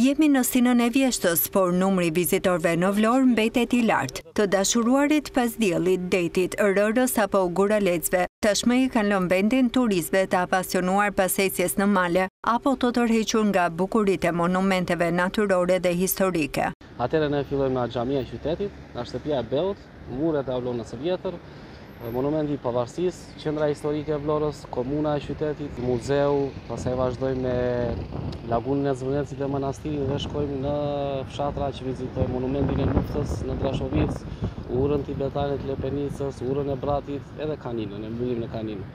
Jemi në stinën e vjeshtës, por numri i vizitorëve në Vlorë mbetet i lartë. Të dashuruarit pas diellit, detit, rërës apo guralecëve, tashmë i kanë lënë vendin turistëve të apasionuar pas ecjes në male apo të tërhequr nga bukuritë e monumenteve natyrore dhe historike. Atëherë ne fillojmë nga xhamia e qytetit, nga shtëpia e Beut, Muret e Avlonës së Vjetër, Monumenti i Pavarësisë, Qendra Historike e Vlorës, Komuna e Qytetit, Muzeu, pastaj vazhdojmë me Lagunën e Zvërnecit dhe Manastirin dhe shkojmë në fshatra që vizitojmë Monumentin e Luftës në Drashovicë, Urën Tibetane të Lepenicës, Urën e Bratit edhe Kaninën, e mbyllim në Kaninë.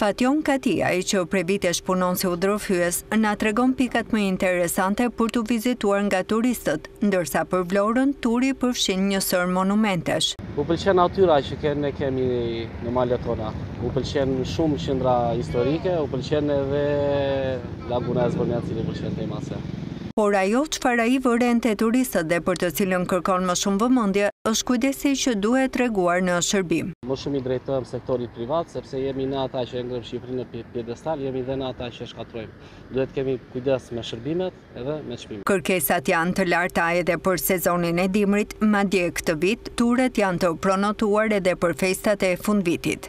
Fatjon Katiaj, që prej vitesh punon si udhërrëfyes, na tregon pikat më interesante për t'u vizituar nga turistët, ndërsa për Vlorën, turi përfshin një sërë monumentesh. U pëlqen natyra që ne kemi në malet tona. U pëlqen shumë qendra historike, u pëlqen edhe Laguna e Zvërnecit, u pëlqen tej mase. Por ajo çfarë ai vëren te turistët dhe për të cilën kërkon më shumë vëmendje, është kujdesi që duhet treguar në shërbim. Më shumë i drejtohem sektorit privat, sepse jemi ne ata që e ngremë Shqipërinë në pjedestal, jemi dhe ne ata që e shkatërrojmë. Duhet kemi kujdes me shërbimet edhe me çmimet. Kërkesat janë të larta edhe për sezonin e dimrit, madje këtë vit turet janë të prenotuar edhe për festat e fundvitit.